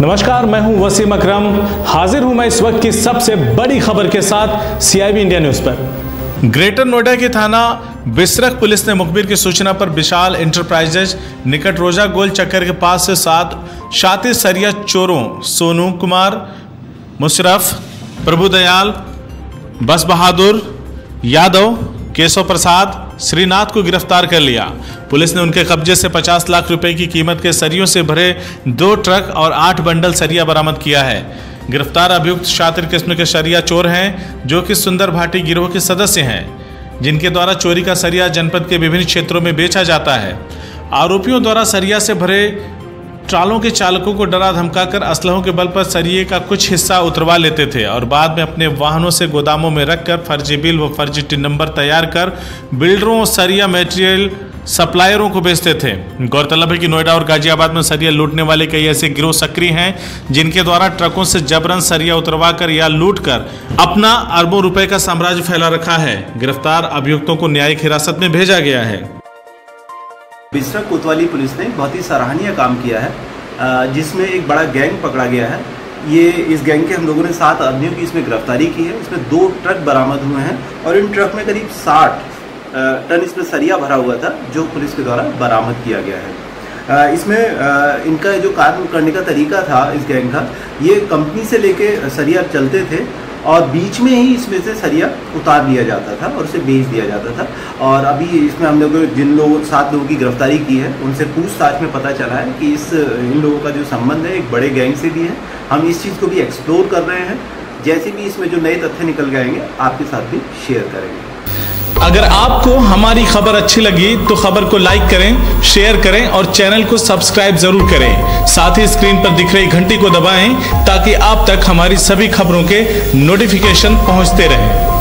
नमस्कार, मैं हूँ वसीम अकरम। हाजिर हूँ मैं इस वक्त की सबसे बड़ी खबर के साथ सीआईबी इंडिया न्यूज़ पर। ग्रेटर नोएडा के थाना बिसरख पुलिस ने मुखबिर की सूचना पर विशाल इंटरप्राइजेज निकट रोजा गोल चक्कर के पास से सात शातिर सरिया चोरों, सोनू कुमार, मुशरफ प्रभुदयाल बस बहादुर यादव, केशव प्रसाद श्रीनाथ को गिरफ़्तार कर लिया। पुलिस ने उनके कब्जे से 50 लाख रुपए की कीमत के सरियों से भरे दो ट्रक और आठ बंडल सरिया बरामद किया है। गिरफ़्तार अभियुक्त शातिर किस्म के सरिया चोर हैं, जो कि सुंदर भाटी गिरोह के सदस्य हैं, जिनके द्वारा चोरी का सरिया जनपद के विभिन्न क्षेत्रों में बेचा जाता है। आरोपियों द्वारा सरिया से भरे ट्रालों के चालकों को डरा धमकाकर असलहों के बल पर सरिये का कुछ हिस्सा उतरवा लेते थे और बाद में अपने वाहनों से गोदामों में रखकर फर्जी बिल व फर्जी नंबर तैयार कर बिल्डरों और सरिया मटेरियल सप्लायरों को बेचते थे। गौरतलब है कि नोएडा और गाजियाबाद में सरिया लूटने वाले कई ऐसे गिरोह सक्रिय हैं, जिनके द्वारा ट्रकों से जबरन सरिया उतरवा कर या लूट कर अपना अरबों रुपए का साम्राज्य फैला रखा है। गिरफ़्तार अभियुक्तों को न्यायिक हिरासत में भेजा गया है। बिस्रा कोतवाली पुलिस ने बहुत ही सराहनीय काम किया है जिसमें एक बड़ा गैंग पकड़ा गया है। ये, इस गैंग के हम लोगों ने सात आदमियों की इसमें गिरफ्तारी की है। इसमें दो ट्रक बरामद हुए हैं और इन ट्रक में करीब साठ टन इसमें सरिया भरा हुआ था, जो पुलिस के द्वारा बरामद किया गया है। इसमें इनका जो काम करने का तरीका था इस गैंग का, ये कंपनी से लेके सरिया चलते थे और बीच में ही इसमें से सरिया उतार दिया जाता था और उसे बेच दिया जाता था। और अभी इसमें हम लोगों जिन लोगों, सात लोगों की गिरफ्तारी की है, उनसे पूछताछ में पता चला है कि इस, इन लोगों का जो संबंध है, एक बड़े गैंग से भी है। हम इस चीज़ को भी एक्सप्लोर कर रहे हैं। जैसे भी इसमें जो नए तथ्य निकल गएँगे आपके साथ भी शेयर करेंगे। अगर आपको हमारी खबर अच्छी लगी तो खबर को लाइक करें शेयर करें और चैनल को सब्सक्राइब ज़रूर करें। साथ ही स्क्रीन पर दिख रही घंटी को दबाएँ ताकि आप तक हमारी सभी खबरों के नोटिफिकेशन पहुँचते रहें।